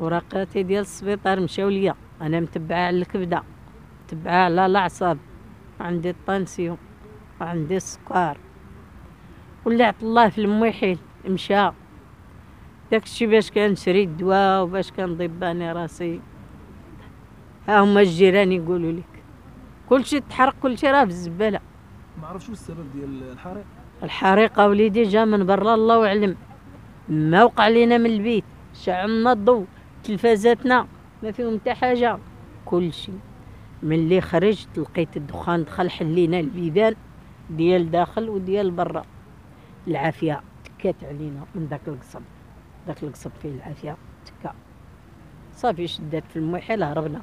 ورقاتي ديال السبيطار مشاو ليا. أنا متبعة على الكبدة متبعة على الاعصاب عندي الطنسيون وعندي السكر. عط الله في المويحيل مشى. داكشي باش كنشري الدواء وباش كنضباني راسي. ها هما الجيران يقولوا لك. كلشي تحرق كلشي راه في الزبالة. ما عرف شو السبب ديال الحريق. الحريقة وليدي جا من برا الله اعلم ما وقع لينا من البيت. شعلنا الضوء تلفازاتنا ما فيهم حتى حاجة كلشي. ملي خرجت لقيت الدخان دخل حلينا البيبان ديال داخل وديال برا. العافية تكات علينا من داك القصب. داك القصب فيه العافية تكا. صافي شدات في المحيل هربنا.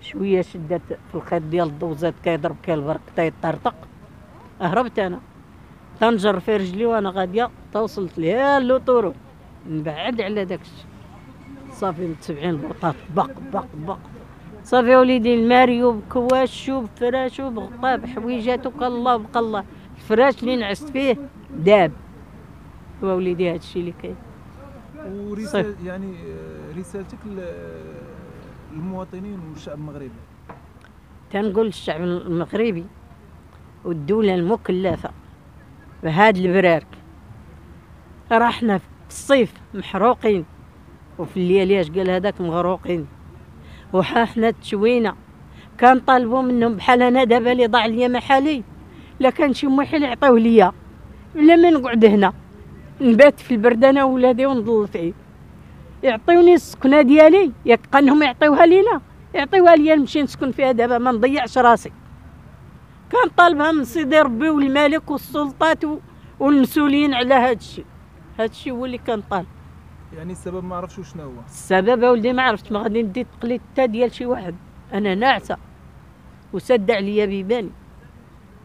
شوية شدات في الخيط ديال الضوزات كيضرب كالبرق تيطرطق هربت أنا. تنجر في رجلي وأنا غادية توصلت ليها اللوطورو نبعد على داك الشيء صافي متبعين البوطات بق بق بق. صافي وليدي الماريو بكواشو بفراشو بغطاء بحويجاتو الله بقى الله. الفراش اللي نعست فيه داب. ووليدي هادشي اللي كاين. ورسالة يعني آه، رسالتك للمواطنين والشعب المغربي. تنقول للشعب المغربي والدولة المكلفة بهاد البرارك. راه حنا في الصيف محروقين. وفي الليالياش قال هذاك مغروقين. وحا حنا تشوينا. كنطالبوا منهم بحال أنا دابا اللي ضاع ليا محالي. لا كان شي موحل يعطيوه ليا. ولا ما نقعد هنا. نبات في البرد أنا وولادي ونضل فيه. يعطيوني السكنة ديالي. ياك قالهم يعطيوها لينا. يعطيوها ليا نمشي نسكن فيها دابا ما نضيعش راسي. كان طالبها من سيدي ربي والملك والسلطات والمسؤولين على هذا الشيء هذا الشيء هو اللي كان طالب. يعني السبب ما عرفش شنو هو. السبب ولدي ما عرفت ما غادي ندي تقليد حتى ديال شي واحد. أنا ناعسة. وسد عليا بيباني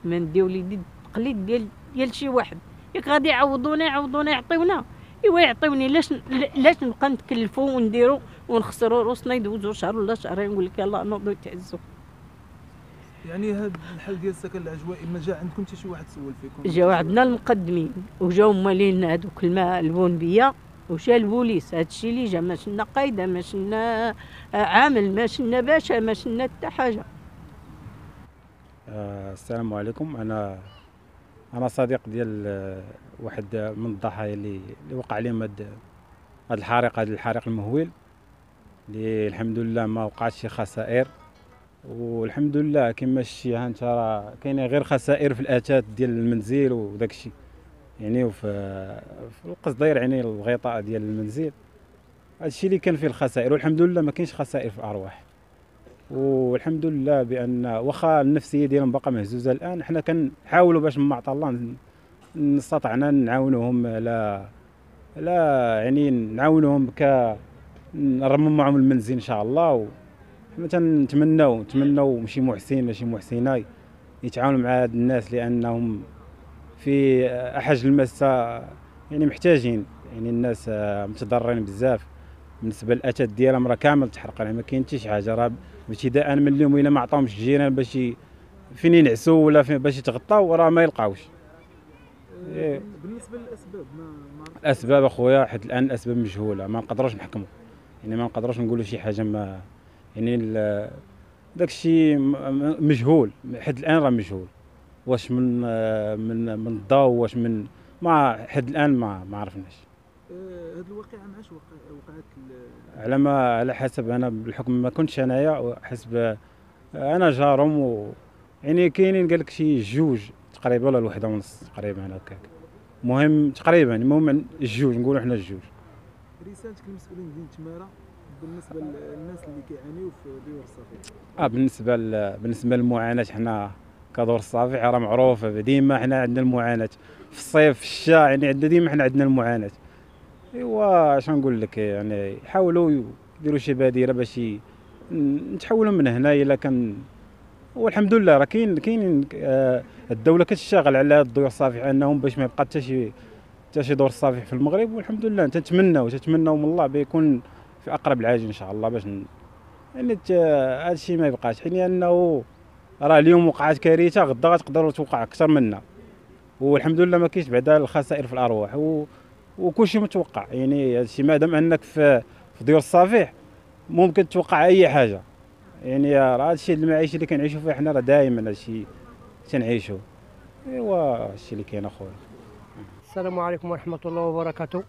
ما ندي وليدي التقليد ديال ديال شي واحد. ياك غادي يعوضونا يعوضونا يعطيونا. إيوا يعطيوني. لاش لاش نبقى نتكلفوا ونديروا ونخسروا روسنا يدوزوا شهر ولا شهرين؟ نقول لك يلاه نوضوا يتعزوا يعني هذا الحل ديال السكن العشوائي ما جا عندكم حتى شي واحد سول فيكم؟ جاو عندنا المقدمين. وجاو مالين هذوك الماء البونبيه وجا البوليس هادشي اللي جا ما شلنا قايدة ما شلنا عامل ما شلنا باشا ما شلنا حتى حاجة. آه، السلام عليكم. أنا أنا صديق ديال آه، واحد من الضحايا اللي اللي وقع عليهم هاد هاد الحريق هاد الحريق المهول اللي الحمد لله ما وقعش شي خسائر. والحمد لله كما شتي ها أنت راه كاينة غير خسائر في الاثاث ديال المنزل وداك الشيء يعني وفي في القصدير يعني الغطاء ديال المنزل. هادشي اللي كان فيه الخسائر والحمد لله ما كاينش خسائر في الارواح والحمد لله بأن واخا النفسيه ديالهم باقا مهزوزة الآن حنا كنحاولوا باش من عطا الله استطعنا نعاونوهم لا لا يعني نعاونوهم ك نرمموا معهم المنزل إن شاء الله. و حنا تنتمناو نتمناو شي محسن ولا شي محسنه يتعاونوا مع هاد الناس لأنهم في احج المسه يعني محتاجين. يعني الناس آه، متضررين بزاف. بالنسبة للاثاث ديالهم راه كامل تحرق راه ما كاين حتى شي حاجة. راه ابتداء من اليوم إلا ما عطاهمش الجيران باش فين ينعسوا ولا فين باش يتغطاو راه ما يلقاوش. إيه. بالنسبة للأسباب ما ما الأسباب أخويا حيت الآن الأسباب مجهولة. ما نقدروش نحكموا يعني ما نقدروش نقولوا شي حاجة ما يعني داك الشيء مجهول. حد الآن راه مجهول. واش من آه، من من الضوء واش من ما حد الآن ما ما عرفناش. آه، هاد الواقعه معاش وقع- وقعت على ما على حسب أنا بالحكم ما كنتش أنايا حسب أنا جارهم و يعني كاينين قال لك شي جوج تقريبا ولا الوحدة ونص تقريبا هكاك. المهم تقريبا المهم الجوج نقولوا حنا الجوج. رسالتك للمسؤولين ديال تماره بالنسبة للناس اللي كيعانيو في ديور الصفي آه بالنسبة ل... بالنسبة للمعاناة حنا كدور الصافي راه معروفة ديما حنا عندنا المعاناة. في الصيف في الشتاء يعني عندنا ديما حنا عندنا المعاناة. أيوا اش نقول لك؟ يعني يحاولوا يديروا شي بادره باش نتحولوا من هنا الا كان والحمد لله راه كاين كاين آه، الدولة كتشتغل على هاد الدور الصافي أنهم باش ما يبقى حتى شي حتى شي دور الصافي في المغرب. والحمد لله تنتمناو تتمناو من الله بيكون في أقرب العاجل إن شاء الله باش يعني الشيء ما يبقاش. حين أنه راه اليوم وقعت كارثة غدا غتقدر توقع أكثر منها والحمد لله ما كاينش بعدا الخسائر في الأرواح و... وكل شيء متوقع. يعني هذا الشيء ما دام أنك في في ديور الصفيح ممكن توقع أي حاجة. يعني راه هذا الشيء المعيشه اللي كنعيشوا فيه حنا راه دائما هذا الشيء تنعيشوا أيوا الشيء اللي كاين أخويا. السلام عليكم ورحمة الله وبركاته.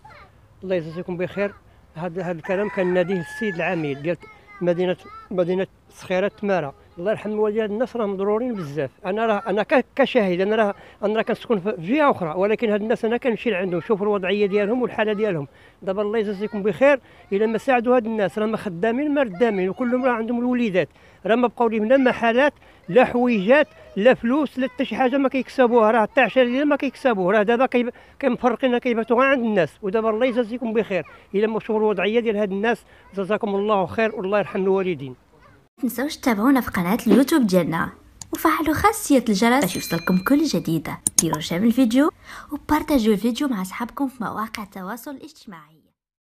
الله يجزيكم بخير. هذا هذا الكلام كان ناديه السيد العميد ديال مدينة مدينة صخيرة تمارة. الله يرحم والدي هاد الناس راهم ضروريين بزاف. أنا راه أنا كشاهد أنا راه أنا راه كنسكن في جهة أخرى ولكن هاد الناس أنا كنمشي لعندهم نشوف الوضعية ديالهم والحالة ديالهم. دابا الله يجزيكم بخير. إلا ما ساعدوا هاد الناس راه ما خدامين ما ردامين وكلهم راه عندهم الوليدات. راه ما بقاو لهم لا محلات لا حويجات لا فلوس لا حتى شي حاجة ما كيكسبوها. راه حتى 10 ديال ما كيكسبوه. راه دابا كمفرقين كيباتوا غير عند الناس. ودابا الله يجازيكم بخير. إلا ما شوفوا الوضعية ديال هاد الناس جزاكم الله خير والله يرحم الوالدين. تنسوش تتابعونا في قناة اليوتيوب ديالنا وفعلوا خاصية الجرس باش يوصلكم كل جديد. ديروا share الفيديو وبارتاجيو الفيديو مع أصحابكم في مواقع التواصل الاجتماعي.